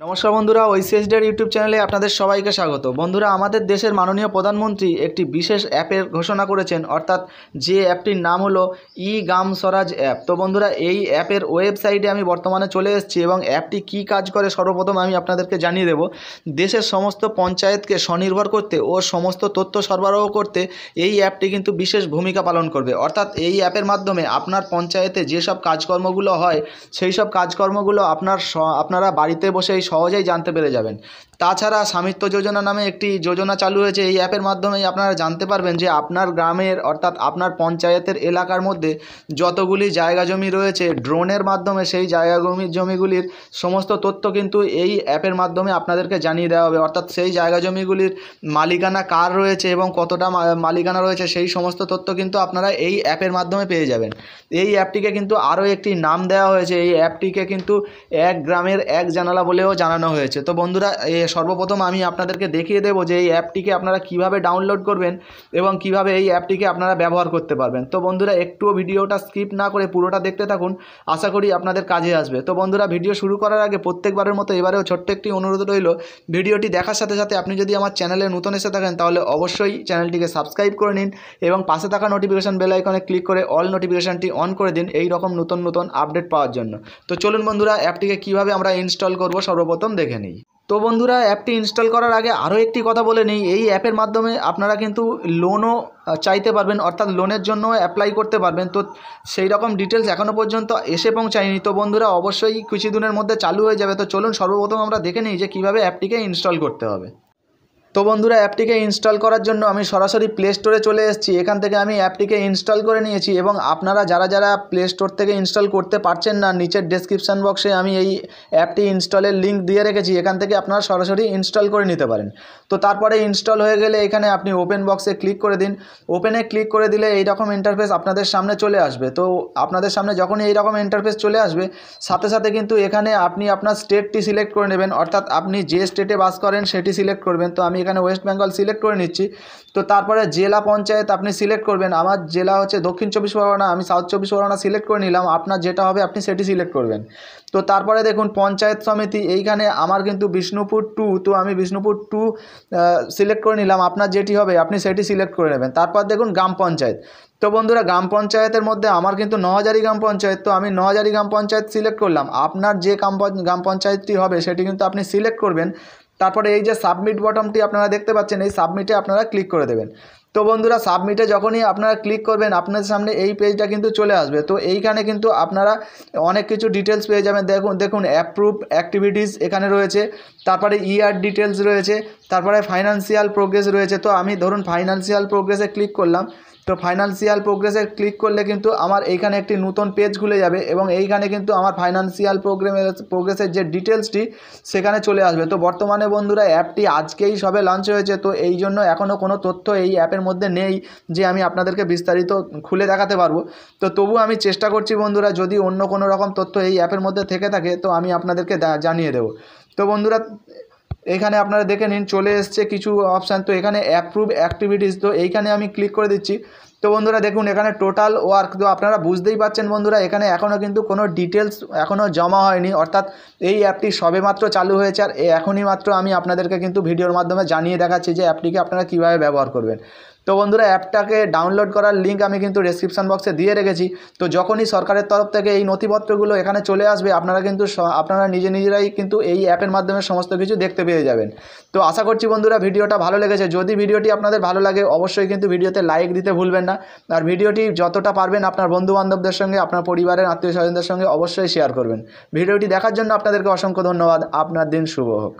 নমস্কার বন্ধুরা ওইসিএসডিআর ইউটিউব চ্যানেলে আপনাদের সবাইকে স্বাগত। বন্ধুরা, আমাদের দেশের মাননীয় প্রধানমন্ত্রী একটি বিশেষ অ্যাপের ঘোষণা করেছেন, অর্থাৎ যে অ্যাপটির নাম হলো ই গাম স্বরাজ অ্যাপ। তো বন্ধুরা, এই অ্যাপের ওয়েবসাইটে আমি বর্তমানে চলে এসেছি এবং অ্যাপটি কী কাজ করে সর্বপ্রথম আমি আপনাদেরকে জানিয়ে দেব। দেশের সমস্ত পঞ্চায়েতকে স্বনির্ভর করতে ও সমস্ত তথ্য সরবরাহ করতে এই অ্যাপটি কিন্তু বিশেষ ভূমিকা পালন করবে। অর্থাৎ এই অ্যাপের মাধ্যমে আপনার পঞ্চায়েতে যেসব কাজকর্মগুলো হয় সেই সব কাজকর্মগুলো আপনার আপনারা বাড়িতে বসেই সহজেই জানতে পেরে যাবেন। তাছাড়া স্বামিত্ব যোজনা নামে একটি যোজনা চালু হয়েছে। এই অ্যাপের মাধ্যমেই আপনারা জানতে পারবেন যে আপনার গ্রামের, অর্থাৎ আপনার পঞ্চায়েতের এলাকার মধ্যে যতগুলি জায়গা জমি রয়েছে, ড্রোনের মাধ্যমে সেই জায়গা জমি, জমিগুলির সমস্ত তথ্য কিন্তু এই অ্যাপের মাধ্যমে আপনাদেরকে জানিয়ে দেওয়া হবে। অর্থাৎ সেই জায়গা জমিগুলির মালিকানা কার রয়েছে এবং কতটা মালিকানা রয়েছে, সেই সমস্ত তথ্য কিন্তু আপনারা এই অ্যাপের মাধ্যমে পেয়ে যাবেন। এই অ্যাপটিকে কিন্তু আরও একটি নাম দেওয়া হয়েছে। এই অ্যাপটিকে কিন্তু এক গ্রামের এক জানালা বলেও জানানো হয়েছে। তো বন্ধুরা সর্বপ্রথম আমি আপনাদেরকে দেখিয়ে দেবো যে এই অ্যাপটিকে আপনারা কীভাবে ডাউনলোড করবেন এবং কীভাবে এই অ্যাপটিকে আপনারা ব্যবহার করতে পারবেন। তো বন্ধুরা, একটুও ভিডিওটা স্কিপ না করে পুরোটা দেখতে থাকুন, আশা করি আপনাদের কাজে আসবে। তো বন্ধুরা, ভিডিও শুরু করার আগে প্রত্যেকবারের মতো এবারেও ছোট্ট একটি অনুরোধ রইল, ভিডিওটি দেখার সাথে সাথে আপনি যদি আমার চ্যানেলে নতুন এসে থাকেন, তাহলে অবশ্যই চ্যানেলটিকে সাবস্ক্রাইব করে নিন এবং পাশে থাকা নোটিফিকেশান বেল আইকনে ক্লিক করে অল নোটিফিকেশানটি অন করে দিন এই রকম নতুন নতুন আপডেট পাওয়ার জন্য। তো চলুন বন্ধুরা, অ্যাপটিকে কীভাবে আমরা ইনস্টল করব সর্বপ্রথম দেখে নিই। তো বন্ধুরা, অ্যাপটি ইনস্টল করার আগে আরও একটি কথা বলে নিই। এই অ্যাপের মাধ্যমে আপনারা কিন্তু লোনও চাইতে পারবেন, অর্থাৎ লোনের জন্য অ্যাপ্লাই করতে পারবেন। তো সেই রকম ডিটেলস এখনও পর্যন্ত এসে পৌঁছায়নি। তো বন্ধুরা, অবশ্যই কিছুদিনের মধ্যে চালু হয়ে যাবে। তো চলুন সর্বপ্রথম আমরা দেখে নিই যে কীভাবে অ্যাপটিকে ইনস্টল করতে হবে। তো বন্ধুরা, অ্যাপটিকে ইনস্টল করার জন্য আমি সরাসরি প্লে স্টোরে চলে এসেছি। এখান থেকে আমি অ্যাপটিকে ইনস্টল করে নিয়েছি এবং আপনারা যারা যারা প্লে স্টোর থেকে ইনস্টল করতে পারছেন না, নিচের ডেসক্রিপশান বক্সে আমি এই অ্যাপটি ইনস্টলের লিঙ্ক দিয়ে রেখেছি। এখান থেকে আপনারা সরাসরি ইনস্টল করে নিতে পারেন। তো তারপরে ইনস্টল হয়ে গেলে এখানে আপনি ওপেন বক্সে ক্লিক করে দিন। ওপেনে ক্লিক করে দিলে এই রকম ইন্টারফেস আপনাদের সামনে চলে আসবে। তো আপনাদের সামনে যখনই এই রকম ইন্টারফেস চলে আসবে, সাথে সাথে কিন্তু এখানে আপনি আপনার স্টেটটি সিলেক্ট করে নেবেন। অর্থাৎ আপনি যে স্টেটে বাস করেন, সেটি সিলেক্ট করবেন। তো আমি এখানে ওয়েস্ট বেঙ্গল সিলেক্ট করে নিচ্ছি। তো তারপরে জেলা পঞ্চায়েত আপনি সিলেক্ট করবেন। আমার জেলা হচ্ছে দক্ষিণ চব্বিশ পরগনা, আমি সাউথ চব্বিশ পরগনা সিলেক্ট করে নিলাম। আপনার যেটা হবে আপনি সেটি সিলেক্ট করবেন। তো তারপরে দেখুন, পঞ্চায়েত সমিতি, এইখানে আমার কিন্তু বিষ্ণুপুর টু তো আমি বিষ্ণুপুর টু সিলেক্ট করে নিলাম। আপনার যেটি হবে, আপনি সেটি সিলেক্ট করে নেবেন। তারপর দেখুন, গ্রাম পঞ্চায়েত। তো বন্ধুরা, গ্রাম পঞ্চায়েতের মধ্যে আমার কিন্তু নহাজারি গ্রাম পঞ্চায়েত, তো আমি নহাজারি গ্রাম পঞ্চায়েত সিলেক্ট করলাম। আপনার যে গ্রাম গ্রাম পঞ্চায়েতটি হবে, সেটি কিন্তু আপনি সিলেক্ট করবেন। তারপরে এই যে সাবমিট বটমটি আপনারা দেখতে পাচ্ছেন, এই সাবমিটে আপনারা ক্লিক করে দেবেন। তো বন্ধুরা সাবমিটে যখনই আপনারা ক্লিক করবেন, আপনাদের সামনে এই পেজটা কিন্তু চলে আসবে। তো এইখানে কিন্তু আপনারা অনেক কিছু ডিটেলস পেয়ে যাবেন। দেখুন দেখুন অ্যাপ্রুভ অ্যাক্টিভিটিস এখানে রয়েছে, তারপরে ইয়ার ডিটেলস রয়েছে, তারপরে ফাইন্যান্সিয়াল প্রোগ্রেস রয়েছে। তো আমি ধরুন ফাইন্যান্সিয়াল প্রোগ্রেসে ক্লিক করলাম তো ফাইন্যান্সিয়াল প্রোগ্রেসে ক্লিক করলে কিন্তু আমার এইখানে একটি নতুন পেজ খুলে যাবে এবং এইখানে কিন্তু আমার ফাইন্যান্সিয়াল প্রোগ্রামের প্রোগ্রেসের যে ডিটেলসটি সেখানে চলে আসবে। তো বর্তমানে বন্ধুরা অ্যাপটি আজকেই সবে লঞ্চ হয়েছে, তো এই জন্য এখনও কোনো তথ্য এই অ্যাপের মধ্যে নেই যে আমি আপনাদেরকে বিস্তারিত খুলে দেখাতে পারব। তো তবু আমি চেষ্টা করছি বন্ধুরা, যদি অন্য কোনো রকম তথ্য এই অ্যাপের মধ্যে থেকে থাকে, তো আমি আপনাদেরকে জানিয়ে দেবো। তো বন্ধুরা এখানে আপনারা দেখে নিন, চলে এসছে কিছু অপশান তো এখানে অ্যাপ্রুভ অ্যাক্টিভিটিস তো এইখানে আমি ক্লিক করে দিচ্ছি। তো বন্ধুরা দেখুন, এখানে টোটাল ওয়ার্ক তো আপনারা বুঝতেই পাচ্ছেন বন্ধুরা, এখানে এখনও কিন্তু কোনো ডিটেলস এখনও জমা হয়নি। অর্থাৎ এই অ্যাপটি সবেমাত্র চালু হয়েছে, আর এখনই মাত্র আমি আপনাদেরকে কিন্তু ভিডিওর মাধ্যমে জানিয়ে দেখাচ্ছি যে অ্যাপটিকে আপনারা কীভাবে ব্যবহার করবেন। তো বন্ধুরা, অ্যাপটাকে ডাউনলোড করার লিঙ্ক আমি কিন্তু ডেসক্রিপশন বক্সে দিয়ে রেখেছি। তো যখনই সরকারের তরফ থেকে এই নথিপত্রগুলো এখানে চলে আসবে, আপনারা কিন্তু আপনারা নিজে নিজেরাই কিন্তু এই অ্যাপের মাধ্যমে সমস্ত কিছু দেখতে পেয়ে যাবেন। তো আশা করছি বন্ধুরা, ভিডিওটা ভালো লেগেছে। যদি ভিডিওটি আপনাদের ভালো লাগে, অবশ্যই কিন্তু ভিডিওতে লাইক দিতে ভুলবেন না। আর ভিডিওটি যতটা পারবেন আপনার বন্ধু বান্ধবদের সঙ্গে, আপনার পরিবারের আত্মীয় স্বজনদের সঙ্গে অবশ্যই শেয়ার করবেন। ভিডিওটি দেখার জন্য আপনাদেরকে অসংখ্য ধন্যবাদ। আপনার দিন শুভ হোক।